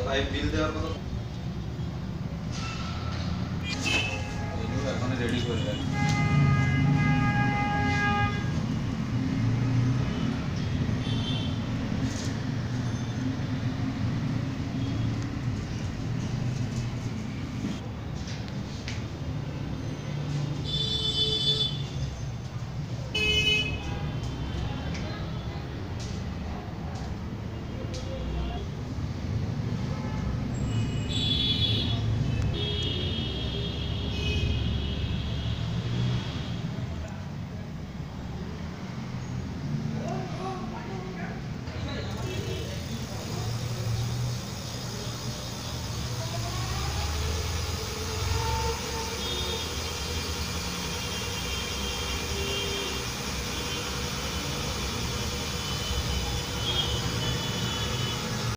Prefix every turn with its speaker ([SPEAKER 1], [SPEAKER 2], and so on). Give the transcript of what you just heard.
[SPEAKER 1] pipe বিল দেওয়ার কথা এগুলো এখন রেডি করে দেন